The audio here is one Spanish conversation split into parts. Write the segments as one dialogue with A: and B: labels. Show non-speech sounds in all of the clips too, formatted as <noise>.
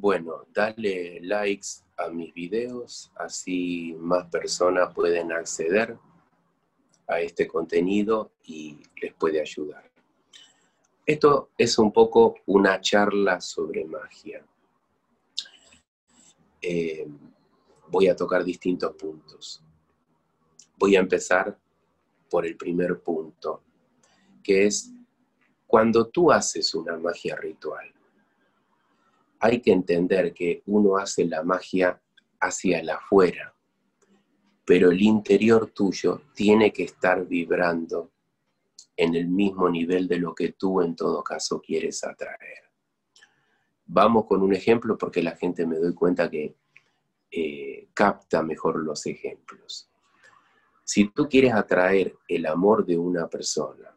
A: Bueno, dale likes a mis videos, así más personas pueden acceder a este contenido y les puede ayudar. Esto es un poco una charla sobre magia. Eh, voy a tocar distintos puntos. Voy a empezar por el primer punto, que es cuando tú haces una magia ritual. Hay que entender que uno hace la magia hacia el afuera, pero el interior tuyo tiene que estar vibrando en el mismo nivel de lo que tú en todo caso quieres atraer. Vamos con un ejemplo porque la gente me doy cuenta que eh, capta mejor los ejemplos. Si tú quieres atraer el amor de una persona,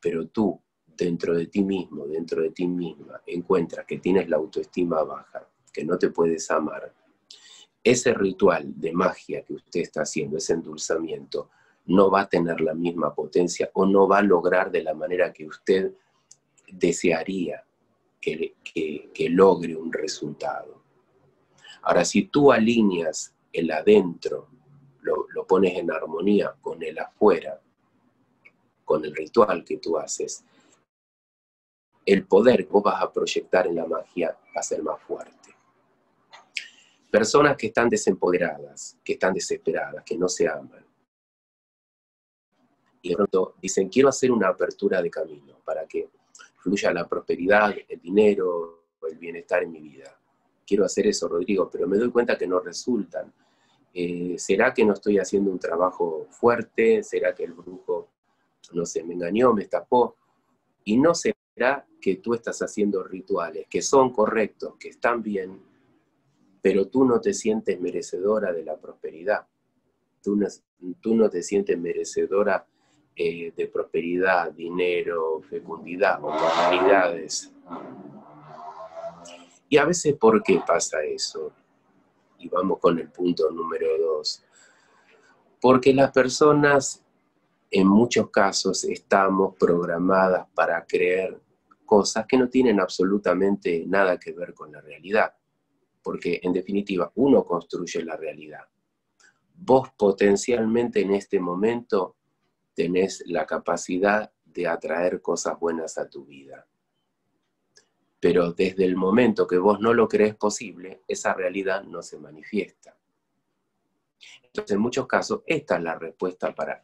A: pero tú dentro de ti mismo, dentro de ti misma, encuentras que tienes la autoestima baja, que no te puedes amar, ese ritual de magia que usted está haciendo, ese endulzamiento, no va a tener la misma potencia o no va a lograr de la manera que usted desearía que, logre un resultado. Ahora, si tú alineas el adentro, lo, lo pones en armonía con el afuera, con el ritual que tú haces, el poder que vos vas a proyectar en la magia va a ser más fuerte. Personas que están desempoderadas, que están desesperadas, que no se aman, y de pronto dicen, quiero hacer una apertura de camino para que fluya la prosperidad, el dinero, el bienestar en mi vida. Quiero hacer eso, Rodrigo, pero me doy cuenta que no resultan. Eh, ¿Será que no estoy haciendo un trabajo fuerte? ¿Será que el brujo, no sé, me engañó, me estapó? Y no será que tú estás haciendo rituales que son correctos, que están bien, pero tú no te sientes merecedora de la prosperidad. Tú no, te sientes merecedora eh, de prosperidad, dinero, fecundidad, oportunidades. Y a veces, ¿por qué pasa eso? Y vamos con el punto número dos. Porque las personas, en muchos casos, estamos programadas para creer cosas que no tienen absolutamente nada que ver con la realidad. Porque, en definitiva, uno construye la realidad. Vos potencialmente en este momento tenés la capacidad de atraer cosas buenas a tu vida. Pero desde el momento que vos no lo crees posible, esa realidad no se manifiesta. Entonces, en muchos casos, esta es la respuesta para,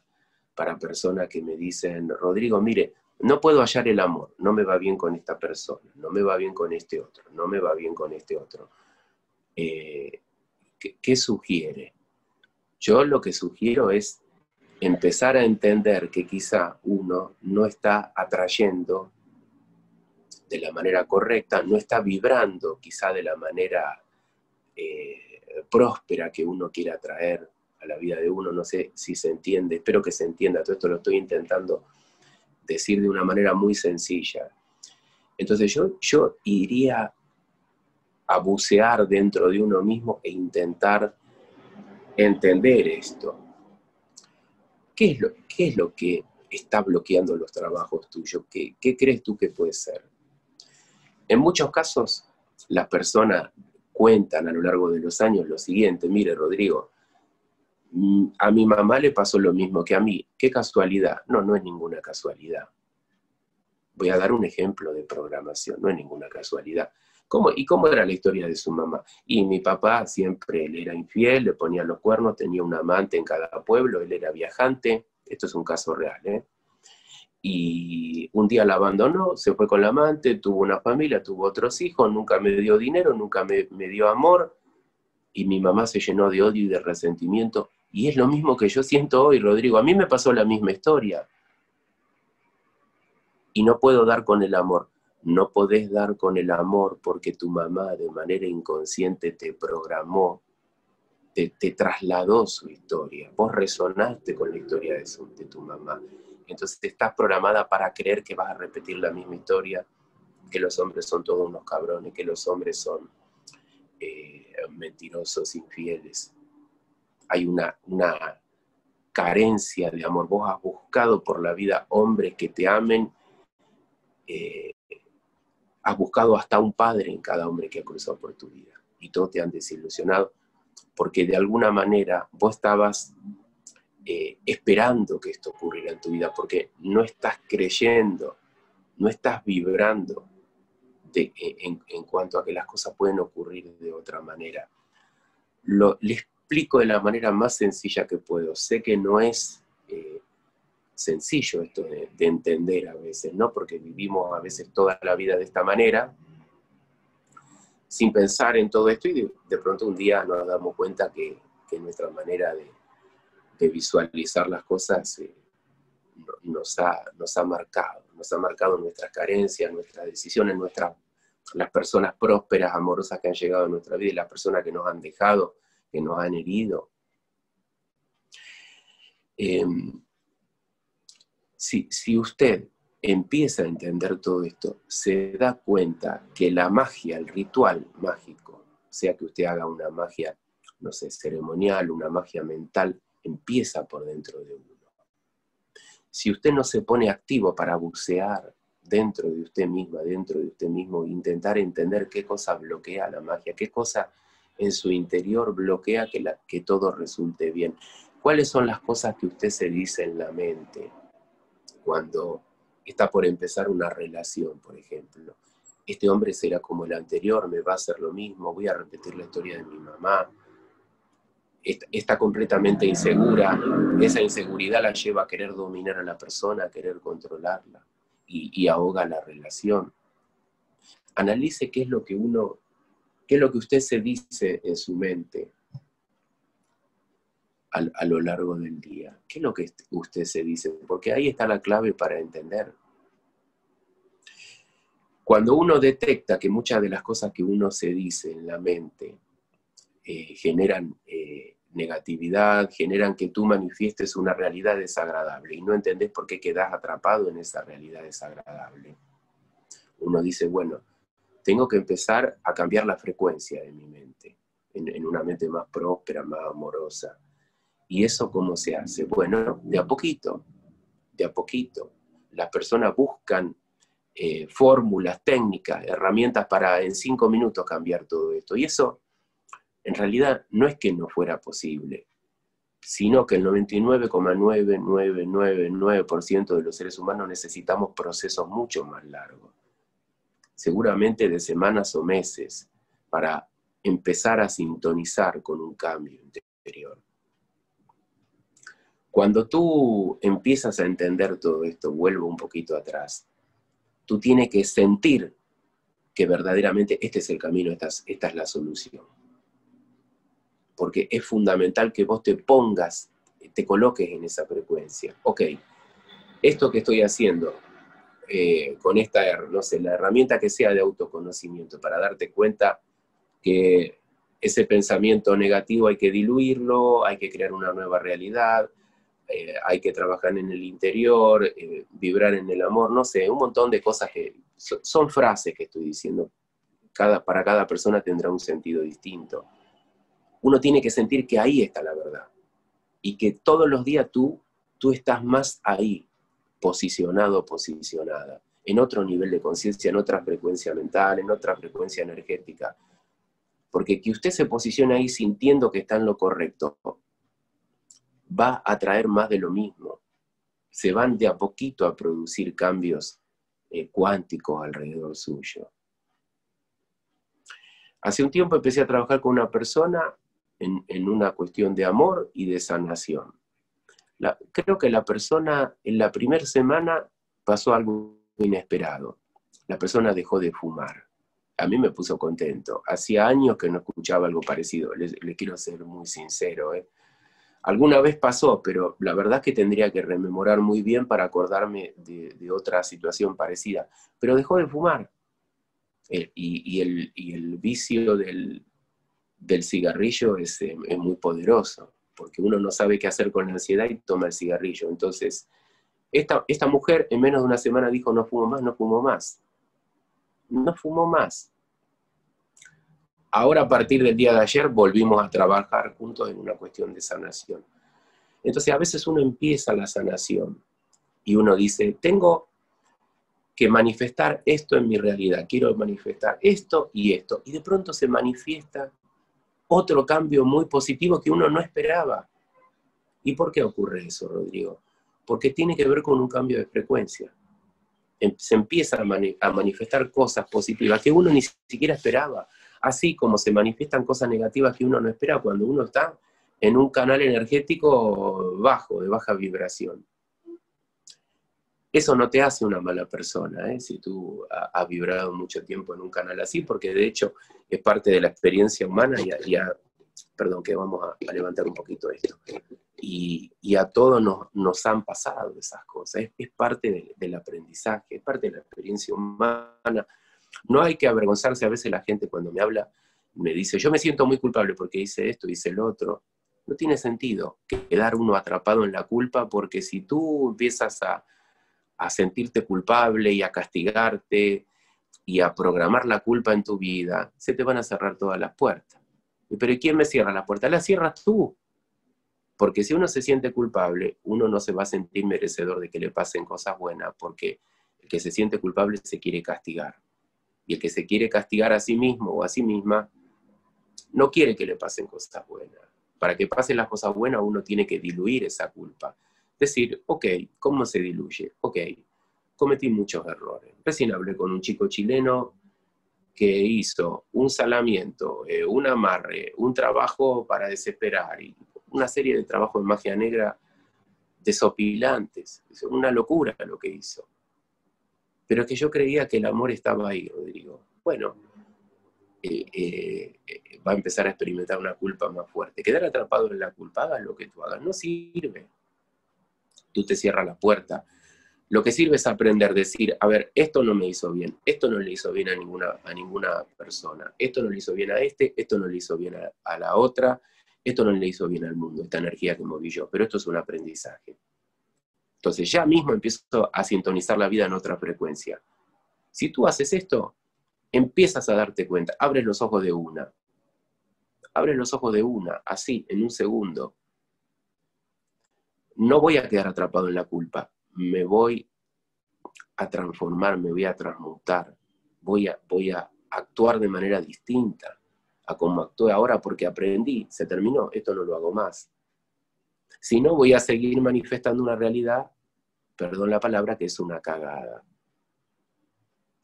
A: para personas que me dicen, Rodrigo, mire, no puedo hallar el amor, no me va bien con esta persona, no me va bien con este otro, no me va bien con este otro. Eh, ¿Qué sugiere? Yo lo que sugiero es empezar a entender que quizá uno no está atrayendo de la manera correcta, no está vibrando quizá de la manera eh, próspera que uno quiere atraer a la vida de uno, no sé si se entiende, espero que se entienda, todo esto lo estoy intentando decir de una manera muy sencilla. Entonces yo, yo iría a bucear dentro de uno mismo e intentar entender esto. ¿Qué es lo, que está bloqueando los trabajos tuyos? ¿Qué, crees tú que puede ser? En muchos casos, las personas cuentan a lo largo de los años lo siguiente, mire Rodrigo, a mi mamá le pasó lo mismo que a mí, qué casualidad. No, no es ninguna casualidad. Voy a dar un ejemplo de programación, no es ninguna casualidad. ¿Cómo, ¿Y cómo era la historia de su mamá? Y mi papá siempre él era infiel, le ponía los cuernos, tenía un amante en cada pueblo, él era viajante, esto es un caso real, ¿eh? Y un día la abandonó, se fue con la amante, tuvo una familia, tuvo otros hijos, nunca me dio dinero, nunca me dio amor, y mi mamá se llenó de odio y de resentimiento. Y es lo mismo que yo siento hoy, Rodrigo. A mí me pasó la misma historia. Y no puedo dar con el amor. No podés dar con el amor porque tu mamá de manera inconsciente te programó, te, trasladó su historia. Vos resonaste con la historia de, de tu mamá. Entonces estás programada para creer que vas a repetir la misma historia, que los hombres son todos unos cabrones, que los hombres son eh, mentirosos, infieles. Hay una, una carencia de amor. Vos has buscado por la vida hombres que te amen eh, has buscado hasta un padre en cada hombre que ha cruzado por tu vida y todos te han desilusionado porque de alguna manera vos estabas eh, esperando que esto ocurriera en tu vida, porque no estás creyendo, no estás vibrando de, en, cuanto a que las cosas pueden ocurrir de otra manera. Lo, le explico de la manera más sencilla que puedo. Sé que no es eh, sencillo esto de, de, entender a veces, ¿no? Porque vivimos a veces toda la vida de esta manera, sin pensar en todo esto, y de, pronto un día nos damos cuenta que, que nuestra manera de, de, visualizar las cosas eh, nos, ha, nos ha marcado, nos ha marcado nuestras carencias, nuestras decisiones, nuestras, las personas prósperas, amorosas que han llegado a nuestra vida y las personas que nos han dejado, que nos han herido. Em, si, si usted empieza a entender todo esto, se da cuenta que la magia, el ritual mágico, sea que usted haga una magia, no sé, ceremonial, una magia mental, empieza por dentro de uno. Si usted no se pone activo para bucear dentro de usted misma, dentro de usted mismo, intentar entender qué cosa bloquea la magia, qué cosa en su interior bloquea que, que todo resulte bien. ¿Cuáles son las cosas que usted se dice en la mente cuando está por empezar una relación, por ejemplo. Este hombre será como el anterior, me va a hacer lo mismo, voy a repetir la historia de mi mamá. Está, completamente insegura, esa inseguridad la lleva a querer dominar a la persona, a querer controlarla y, ahoga la relación. Analice qué es lo que uno, qué es lo que usted se dice en su mente a, lo largo del día? ¿Qué es lo que usted se dice? Porque ahí está la clave para entender. Cuando uno detecta que muchas de las cosas que uno se dice en la mente eh, generan eh, negatividad, generan que tú manifiestes una realidad desagradable y no entendés por qué quedas atrapado en esa realidad desagradable. Uno dice, bueno, tengo que empezar a cambiar la frecuencia de mi mente, en una mente más próspera, más amorosa, ¿Y eso cómo se hace? Bueno, de a poquito, de a poquito. Las personas buscan eh, fórmulas, técnicas, herramientas para en cinco minutos cambiar todo esto. Y eso, en realidad, no es que no fuera posible, sino que el 99,9999% de los seres humanos necesitamos procesos mucho más largos, seguramente de semanas o meses, para empezar a sintonizar con un cambio interior. Cuando tú empiezas a entender todo esto, vuelvo un poquito atrás, tú tienes que sentir que verdaderamente este es el camino, esta es, la solución. Porque es fundamental que vos te pongas, te coloques en esa frecuencia. Ok, esto que estoy haciendo eh, con esta, no sé, la herramienta que sea de autoconocimiento, para darte cuenta que ese pensamiento negativo hay que diluirlo, hay que crear una nueva realidad, eh, hay que trabajar en el interior, eh, vibrar en el amor, no sé, un montón de cosas que son, frases que estoy diciendo. Cada, para cada persona tendrá un sentido distinto. Uno tiene que sentir que ahí está la verdad y que todos los días tú, tú estás más ahí, posicionado, posicionada, en otro nivel de conciencia, en otra frecuencia mental, en otra frecuencia energética. Porque que usted se posicione ahí sintiendo que está en lo correcto, va a traer más de lo mismo. Se van de a poquito a producir cambios eh, cuánticos alrededor suyo. Hace un tiempo empecé a trabajar con una persona en, una cuestión de amor y de sanación. Creo que la persona en la primera semana pasó algo inesperado. La persona dejó de fumar. A mí me puso contento. Hacía años que no escuchaba algo parecido. Le, quiero ser muy sincero. ¿eh? Alguna vez pasó, pero la verdad es que tendría que rememorar muy bien para acordarme de, otra situación parecida. Pero dejó de fumar. Eh, y, el, vicio del, cigarrillo eh, es, muy poderoso, porque uno no sabe qué hacer con la ansiedad y toma el cigarrillo. Entonces, esta, esta mujer en menos de una semana dijo, no fumo más, no fumo más. No fumo más. Ahora, a partir del día de ayer, volvimos a trabajar juntos en una cuestión de sanación. Entonces, a veces uno empieza la sanación y uno dice, tengo, que manifestar esto en mi realidad, quiero manifestar esto y esto, y de pronto se manifiesta otro cambio muy positivo que uno no esperaba. ¿Y por qué ocurre eso, Rodrigo? Porque tiene que ver con un cambio de frecuencia. Em, se empieza a, manifestar cosas positivas que uno ni siquiera esperaba, así como se manifiestan cosas negativas que uno no espera cuando uno está en un canal energético bajo, de baja vibración. Eso no te hace una mala persona, ¿eh? si tú has vibrado mucho tiempo en un canal así, porque de hecho es parte de la experiencia humana y, a, perdón, que vamos a, levantar un poquito esto. Y, a todos nos, han pasado esas cosas, es, parte del aprendizaje, es parte de la experiencia humana. No hay que avergonzarse, a veces la gente cuando me habla me dice, yo me siento muy culpable porque hice esto, hice el otro. No tiene sentido quedar uno atrapado en la culpa porque si tú empiezas a, a sentirte culpable y a castigarte y a programar la culpa en tu vida, se te van a cerrar todas las puertas. Pero ¿quién me cierra la puerta? La cierras tú. Porque si uno se siente culpable, uno no se va a sentir merecedor de que le pasen cosas buenas, porque el que se siente culpable se quiere castigar. Y el que se quiere castigar a sí mismo o a sí misma, no quiere que le pasen cosas buenas. Para que pasen las cosas buenas, uno tiene que diluir esa culpa decir, ok, ¿cómo se diluye? Ok, cometí muchos errores. Recién hablé con un chico chileno que hizo un salamiento, eh, un amarre, un trabajo para desesperar y una serie de trabajos en magia negra desopilantes. Es una locura lo que hizo. Pero es que yo creía que el amor estaba ahí, Rodrigo. Bueno, eh, eh, va a empezar a experimentar una culpa más fuerte. Quedar atrapado en la culpa, hagas lo que tú hagas, no sirve tú te cierras la puerta. Lo que sirve es aprender, decir, a ver, esto no me hizo bien, esto no le hizo bien a ninguna, a ninguna persona, esto no le hizo bien a este, esto no le hizo bien a, la otra, esto no le hizo bien al mundo, esta energía que moví yo, pero esto es un aprendizaje. Entonces ya mismo empiezo a sintonizar la vida en otra frecuencia. Si tú haces esto, empiezas a darte cuenta, abres los ojos de una, abres los ojos de una, así, en un segundo, no voy a quedar atrapado en la culpa, me voy a transformar, me voy a transmutar, voy a, voy a actuar de manera distinta a como actúe ahora porque aprendí, se terminó, esto no lo hago más. Si no, voy a seguir manifestando una realidad, perdón la palabra, que es una cagada.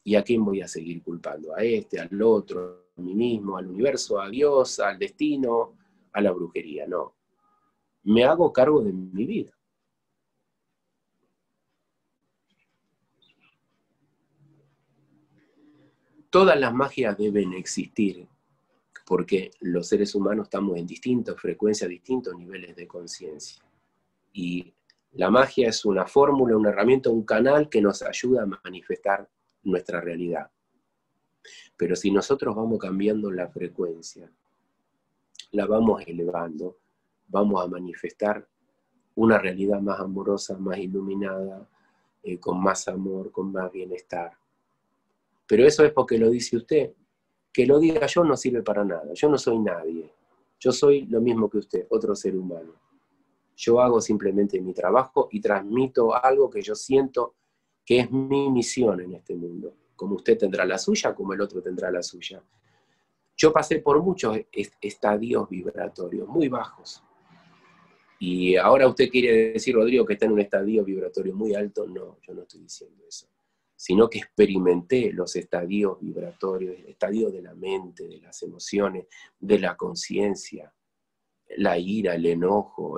A: ¿Y a quién voy a seguir culpando? ¿A este, al otro, a mí mismo, al universo, a Dios, al destino, a la brujería? No me hago cargo de mi vida. Todas las magias deben existir porque los seres humanos estamos en distintas frecuencias, distintos niveles de conciencia. Y la magia es una fórmula, una herramienta, un canal que nos ayuda a manifestar nuestra realidad. Pero si nosotros vamos cambiando la frecuencia, la vamos elevando, vamos a manifestar una realidad más amorosa, más iluminada, eh, con más amor, con más bienestar. Pero eso es porque lo dice usted. Que lo diga yo no sirve para nada. Yo no soy nadie. Yo soy lo mismo que usted, otro ser humano. Yo hago simplemente mi trabajo y transmito algo que yo siento que es mi misión en este mundo. Como usted tendrá la suya, como el otro tendrá la suya. Yo pasé por muchos estadios vibratorios, muy bajos, y ahora usted quiere decir, Rodrigo, que está en un estadio vibratorio muy alto. No, yo no estoy diciendo eso. Sino que experimenté los estadios vibratorios, el estadio de la mente, de las emociones, de la conciencia, la ira, el enojo,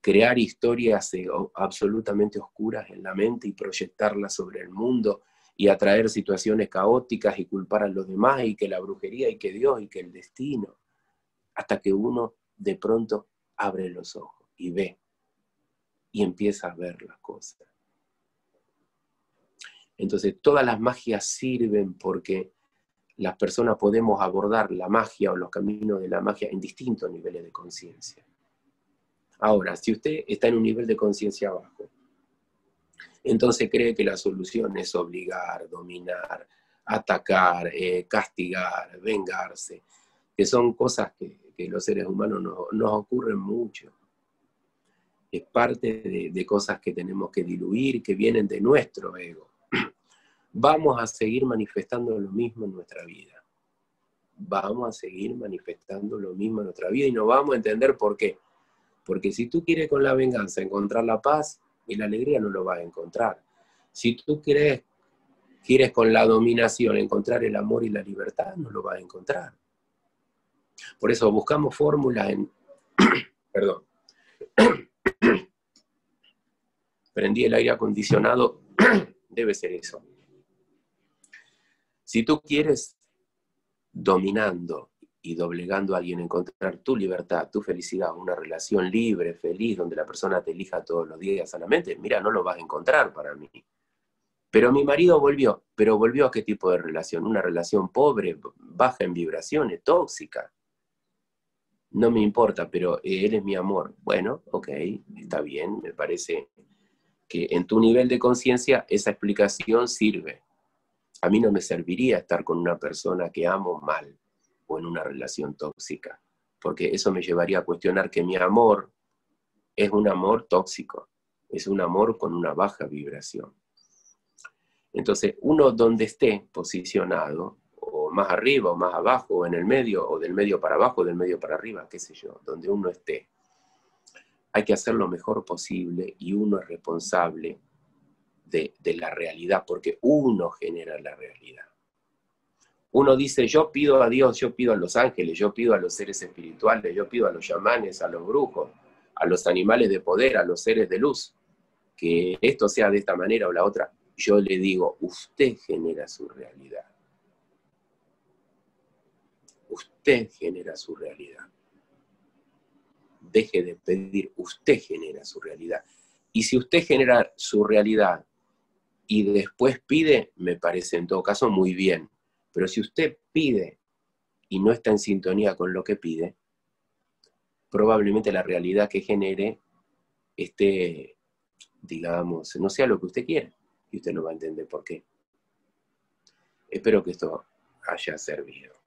A: crear historias eh, absolutamente oscuras en la mente y proyectarlas sobre el mundo y atraer situaciones caóticas y culpar a los demás y que la brujería y que Dios y que el destino, hasta que uno de pronto abre los ojos y ve y empieza a ver las cosas. Entonces, todas las magias sirven porque las personas podemos abordar la magia o los caminos de la magia en distintos niveles de conciencia. Ahora, si usted está en un nivel de conciencia bajo, entonces cree que la solución es obligar, dominar, atacar, eh, castigar, vengarse, que son cosas que, los seres humanos nos ocurren mucho es parte de, cosas que tenemos que diluir, que vienen de nuestro ego. <clears throat> vamos a seguir manifestando lo mismo en nuestra vida. Vamos a seguir manifestando lo mismo en nuestra vida y no vamos a entender por qué. Porque si tú quieres con la venganza encontrar la paz y la alegría, no lo vas a encontrar. Si tú quieres, quieres con la dominación encontrar el amor y la libertad, no lo vas a encontrar. Por eso buscamos fórmulas en... <clears throat> Perdón. <clears throat> Prendí el aire acondicionado, <clears throat> debe ser eso. Si tú quieres dominando y doblegando a alguien, encontrar tu libertad, tu felicidad, una relación libre, feliz, donde la persona te elija todos los días sanamente, mira, no lo vas a encontrar para mí. Pero mi marido volvió, pero volvió a qué tipo de relación? Una relación pobre, baja en vibraciones, tóxica no me importa, pero él es mi amor. Bueno, ok, está bien, me parece que en tu nivel de conciencia esa explicación sirve. A mí no me serviría estar con una persona que amo mal o en una relación tóxica, porque eso me llevaría a cuestionar que mi amor es un amor tóxico, es un amor con una baja vibración. Entonces, uno donde esté posicionado, más arriba o más abajo, o en el medio, o del medio para abajo, o del medio para arriba, qué sé yo, donde uno esté. Hay que hacer lo mejor posible y uno es responsable de, la realidad, porque uno genera la realidad. Uno dice, yo pido a Dios, yo pido a los ángeles, yo pido a los seres espirituales, yo pido a los chamanes, a los brujos, a los animales de poder, a los seres de luz, que esto sea de esta manera o la otra. Yo le digo, usted genera su realidad usted genera su realidad. Deje de pedir, usted genera su realidad. Y si usted genera su realidad y después pide, me parece en todo caso muy bien. Pero si usted pide y no está en sintonía con lo que pide, probablemente la realidad que genere esté, digamos, no sea lo que usted quiere. Y usted no va a entender por qué. Espero que esto haya servido.